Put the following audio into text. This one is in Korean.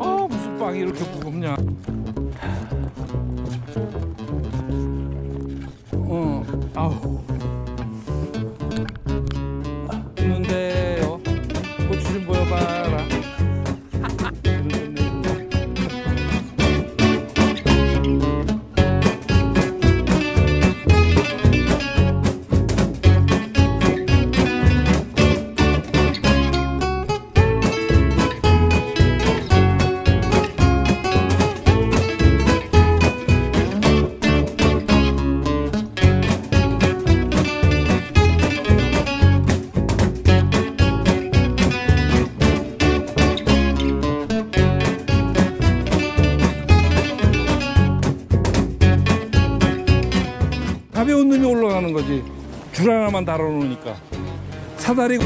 아 무슨 빵이 이렇게 무겁냐? 어, 아우. 있는데요. 고추 좀 보여봐 가벼운 놈이 올라가는 거지. 줄 하나만 달아놓으니까. 사다리